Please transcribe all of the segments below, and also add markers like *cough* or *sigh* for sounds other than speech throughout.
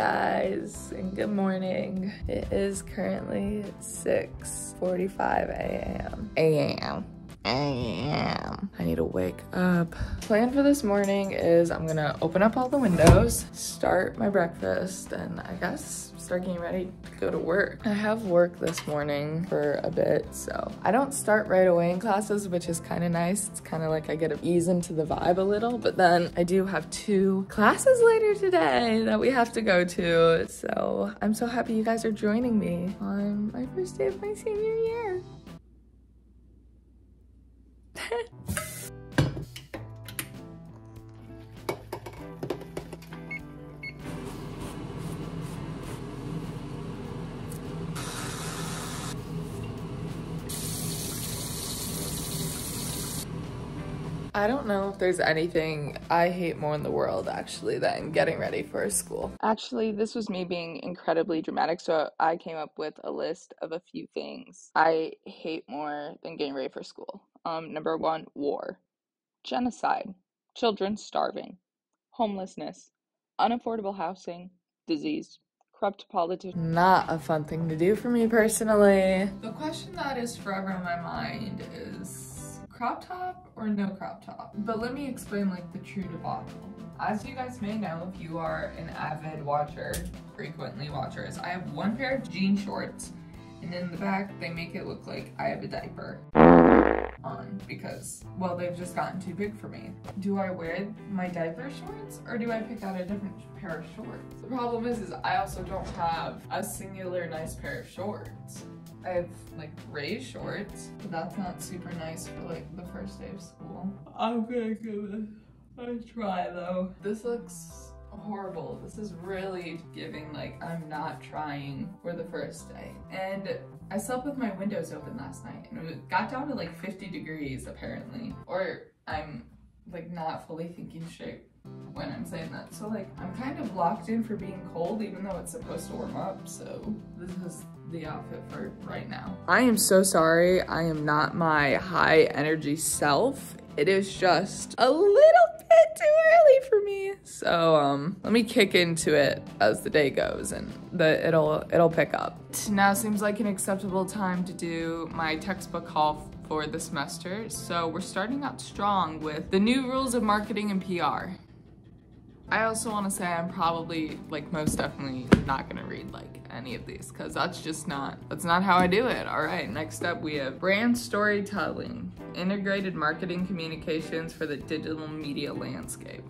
guys, and good morning. It is currently 6.45 a.m. a.m. I am. I need to wake up. Plan for this morning is I'm gonna open up all the windows, start my breakfast, and I guess start getting ready to go to work. I have work this morning for a bit, so I don't start right away in classes, which is kind of nice. It's kind of like I get to ease into the vibe a little, but then I do have two classes later today that we have to go to. So I'm so happy you guys are joining me on my first day of my senior year. I don't know if there's anything I hate more in the world actually than getting ready for school. Actually, this was me being incredibly dramatic, so I came up with a list of a few things I hate more than getting ready for school. Um, number one, war, genocide, children starving, homelessness, unaffordable housing, disease, corrupt politics. Not a fun thing to do for me personally. The question that is forever in my mind is crop top or no crop top? But let me explain like the true debacle. As you guys may know, if you are an avid watcher, frequently watchers, I have one pair of jean shorts and in the back they make it look like I have a diaper on because, well, they've just gotten too big for me. Do I wear my diaper shorts or do I pick out a different pair of shorts? The problem is, is I also don't have a singular nice pair of shorts. I have like gray shorts, but that's not super nice for like the first day of school. I'm gonna give it a try though. This looks horrible. This is really giving like I'm not trying for the first day. And I slept with my windows open last night and it got down to like 50 degrees apparently. Or I'm like not fully thinking straight when I'm saying that. So like I'm kind of locked in for being cold even though it's supposed to warm up. So this is the outfit for right now. I am so sorry. I am not my high energy self. It is just a little bit too early for me. So um, let me kick into it as the day goes and the, it'll, it'll pick up. Now seems like an acceptable time to do my textbook haul for the semester. So we're starting out strong with the new rules of marketing and PR. I also want to say I'm probably like most definitely not gonna read like any of these because that's just not that's not how I do it. All right, next up we have brand storytelling, integrated marketing communications for the digital media landscape.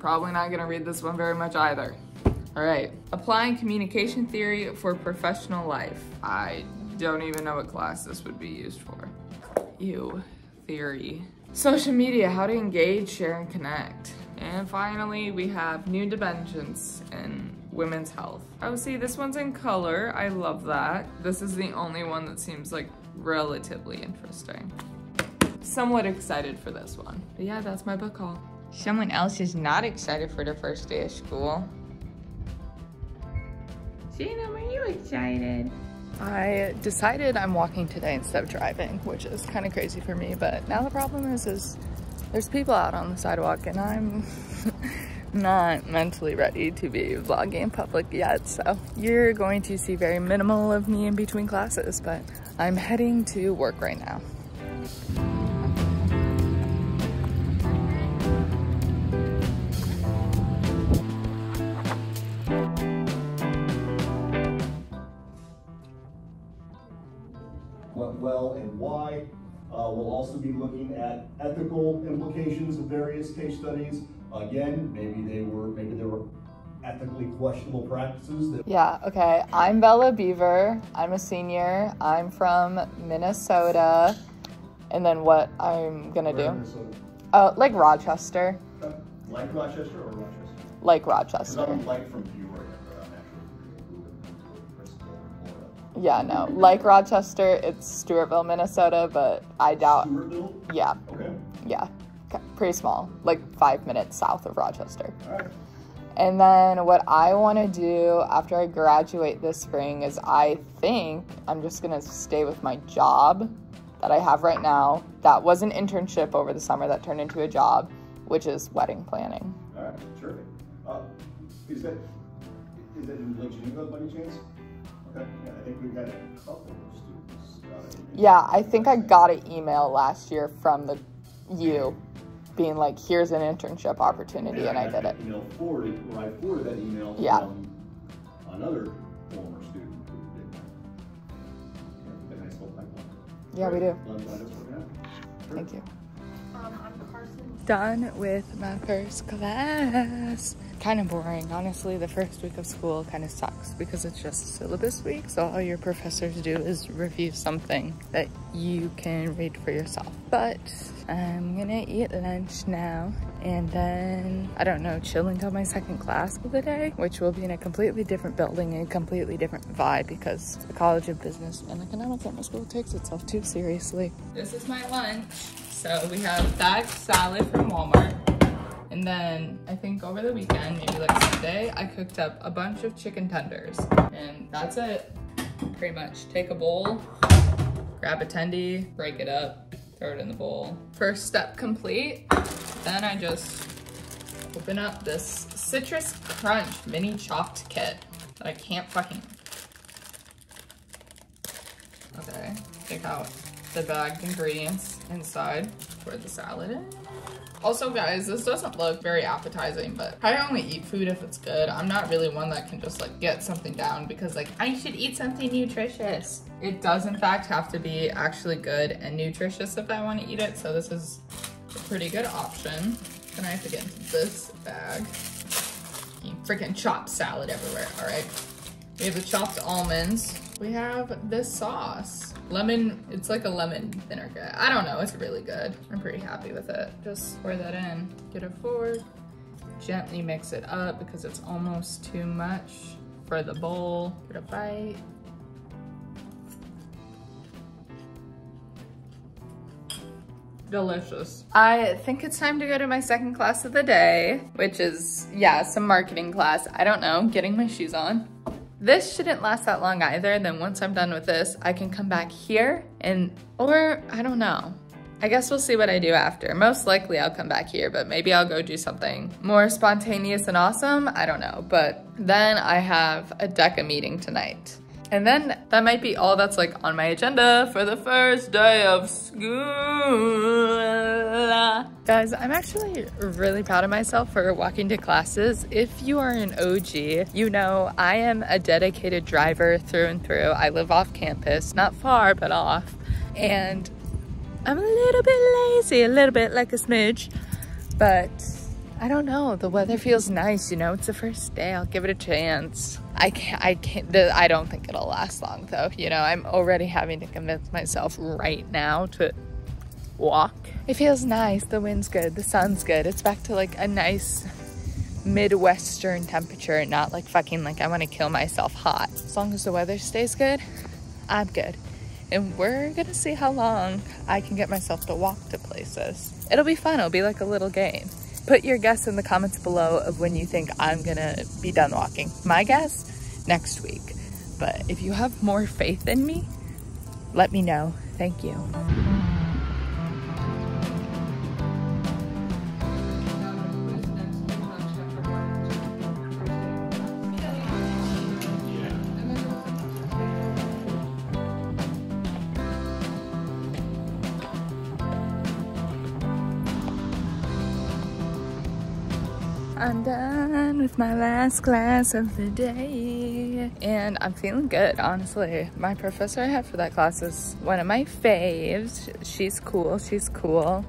Probably not gonna read this one very much either. All right, applying communication theory for professional life. I don't even know what class this would be used for. You, theory. Social media, how to engage, share, and connect. And finally, we have new dimensions in women's health. Oh, see, this one's in color. I love that. This is the only one that seems like relatively interesting. Somewhat excited for this one. But yeah, that's my book haul. Someone else is not excited for the first day of school. Gina, are you excited? I decided I'm walking today instead of driving, which is kind of crazy for me, but now the problem is, is there's people out on the sidewalk and I'm *laughs* not mentally ready to be vlogging in public yet. So you're going to see very minimal of me in between classes, but I'm heading to work right now. Went well and why uh, we'll also be looking at ethical implications of various case studies. Again, maybe they were maybe there were ethically questionable practices. That yeah. Okay. I'm Bella Biever. I'm a senior. I'm from Minnesota. And then what I'm gonna do? Uh, like Rochester. Like Rochester or Rochester? Like Rochester. I'm like from Yeah, no. Like Rochester, it's Stewartville, Minnesota, but I doubt. Stewartville? Yeah. Okay. Yeah. Pretty small, like five minutes south of Rochester. And then what I want to do after I graduate this spring is I think I'm just going to stay with my job that I have right now. That was an internship over the summer that turned into a job, which is wedding planning. All right, terrific. Uh, Is that, is that in Lake Geneva by any chance? Okay, yeah, I think we've got a couple of students. uh, Yeah, I think I got an email last year from the you being like, here's an internship opportunity, and I did it. Email forwarded, or I forwarded that email Yeah. from another former student who did that. Yeah, the high school pipeline. Yeah, we do. Glad- glad it's working out. Sure. Thank you. Done with my first class. Kind of boring, honestly. The first week of school kind of sucks because it's just syllabus week. So all your professors do is review something that you can read for yourself. But I'm gonna eat lunch now and then, I don't know, chill until my second class of the day, which will be in a completely different building and completely different vibe because the College of Business and Economics at my school takes itself too seriously. This is my lunch. So we have that salad from Walmart. And then I think over the weekend, maybe like Sunday, I cooked up a bunch of chicken tenders. And that's it. Pretty much take a bowl, grab a tendy, break it up, throw it in the bowl. First step complete. Then I just open up this Citrus Crunch mini chopped kit that I can't fucking. Okay, take out the bagged ingredients inside for the salad in. Also guys, this doesn't look very appetizing, but I only eat food if it's good. I'm not really one that can just like get something down because like I should eat something nutritious. It does in fact have to be actually good and nutritious if I want to eat it. So this is a pretty good option. Then I have to get into this bag. Freaking chopped salad everywhere, all right? We have the chopped almonds. We have this sauce. Lemon, it's like a lemon vinegar. I don't know, it's really good. I'm pretty happy with it. Just pour that in, get a fork, gently mix it up because it's almost too much for the bowl. Get a bite. Delicious. I think it's time to go to my second class of the day, which is, yeah, some marketing class. I don't know, getting my shoes on. This shouldn't last that long either. Then once I'm done with this, I can come back here and, or I don't know. I guess we'll see what I do after. Most likely I'll come back here, but maybe I'll go do something more spontaneous and awesome. I don't know. But then I have a DECA meeting tonight. And then that might be all that's like on my agenda for the first day of school. Guys, I'm actually really proud of myself for walking to classes. If you are an OG, you know I am a dedicated driver through and through. I live off campus, not far, but off. And I'm a little bit lazy, a little bit like a smidge, but I don't know. The weather feels nice, you know. It's the first day. I'll give it a chance. I can't. I can't. The, I don't think it'll last long, though. You know, I'm already having to convince myself right now to walk. It feels nice. The wind's good. The sun's good. It's back to like a nice midwestern temperature, not like fucking like I want to kill myself hot. As long as the weather stays good, I'm good. And we're gonna see how long I can get myself to walk to places. It'll be fun. It'll be like a little game. Put your guess in the comments below of when you think I'm gonna be done walking. My guess, next week. But if you have more faith in me, let me know. Thank you. I'm done with my last class of the day. And I'm feeling good, honestly. My professor I have for that class is one of my faves. She's cool, she's cool.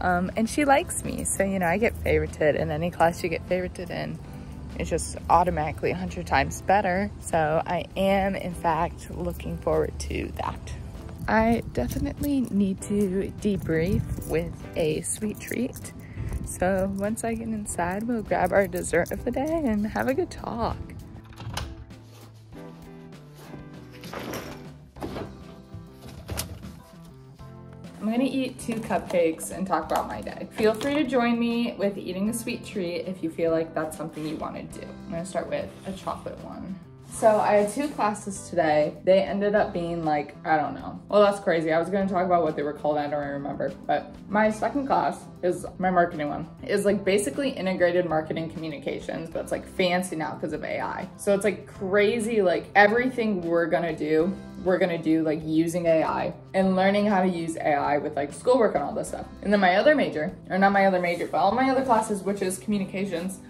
Um, and she likes me. So, you know, I get favorited in any class you get favorited in. It's just automatically 100 times better. So I am, in fact, looking forward to that. I definitely need to debrief with a sweet treat. So once I get inside, we'll grab our dessert of the day and have a good talk. I'm gonna eat two cupcakes and talk about my day. Feel free to join me with eating a sweet treat if you feel like that's something you wanna do. I'm gonna start with a chocolate one. So I had two classes today. They ended up being like, I don't know. Well, that's crazy. I was gonna talk about what they were called. I don't remember. But my second class is my marketing one. Is like basically integrated marketing communications, but it's like fancy now because of AI. So it's like crazy, like everything we're gonna do we're gonna do like using AI and learning how to use AI with like schoolwork and all this stuff. And then my other major, or not my other major, but all my other classes, which is communications,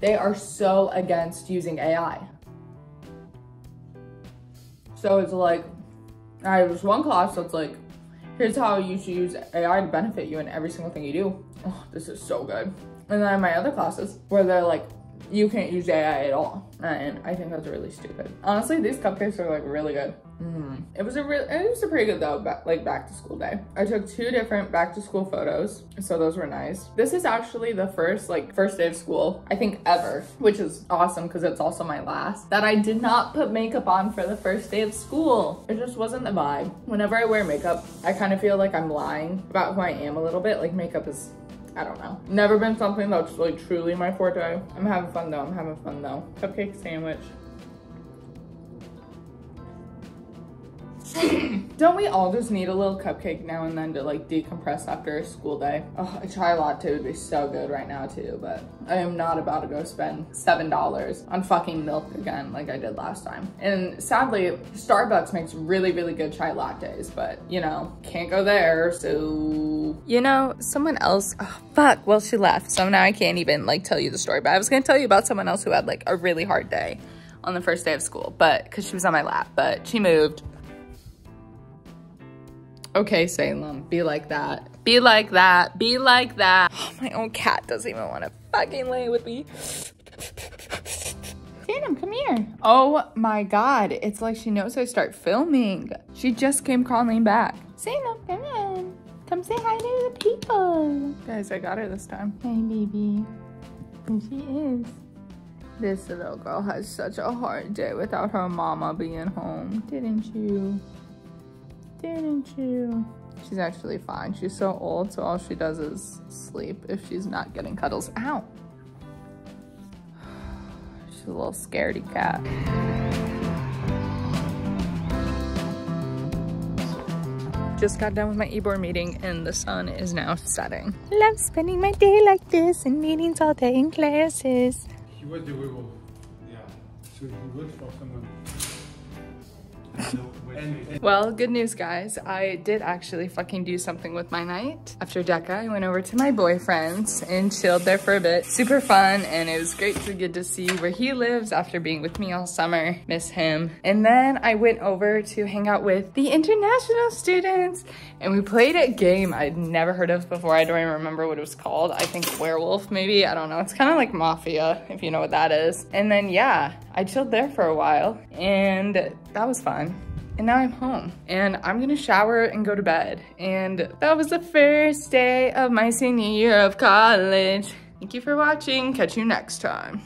they are so against using AI. So it's like, I have this one class that's like, here's how you should use AI to benefit you in every single thing you do. Oh, this is so good. And then my other classes where they're like, you can't use AI at all. And I think that's really stupid. Honestly, these cupcakes are like really good. Mm. It was a real, it was a pretty good though, back, like back to school day. I took two different back to school photos, so those were nice. This is actually the first like first day of school, I think ever, which is awesome because it's also my last, that I did not put makeup on for the first day of school. It just wasn't the vibe. Whenever I wear makeup, I kind of feel like I'm lying about who I am a little bit. Like makeup is I don't know. Never been something that's like truly my forte. I'm having fun though. I'm having fun though. Cupcake sandwich. *coughs* Don't we all just need a little cupcake now and then to like decompress after a school day? Oh, a chai latte would be so good right now too, but I am not about to go spend $7 on fucking milk again like I did last time. And sadly, Starbucks makes really, really good chai lattes, but you know, can't go there, so. You know, someone else, oh, fuck, well she left, so now I can't even like tell you the story, but I was gonna tell you about someone else who had like a really hard day on the first day of school, but because she was on my lap, but she moved Okay, Salem, be like that. Be like that. Be like that. Oh, *gasps* my own cat doesn't even want to fucking lay with me. Salem, come here. Oh my god, it's like she knows I start filming. She just came crawling back. Salem, come in. Come say hi to the people. Guys, I got her this time. Hey, baby. And she is. This little girl has such a hard day without her mama being home, didn't you? Didn't you? She's actually fine. She's so old, so all she does is sleep if she's not getting cuddles. Ow! She's a little scaredy cat. Just got done with my e-board meeting and the sun is now setting. Love spending my day like this and meetings all day in classes. He was the werewolf. Yeah. So he works for someone. Well, good news, guys. I did actually fucking do something with my night. After DECA, I went over to my boyfriend's and chilled there for a bit. Super fun, and it was great to get to see where he lives after being with me all summer. Miss him. And then I went over to hang out with the international students, and we played a game I'd never heard of before. I don't even remember what it was called. I think Werewolf, maybe. I don't know. It's kind of like Mafia, if you know what that is. And then, yeah, I chilled there for a while, and that was fun and now I'm home and I'm gonna shower and go to bed. And that was the first day of my senior year of college. Thank you for watching. Catch you next time.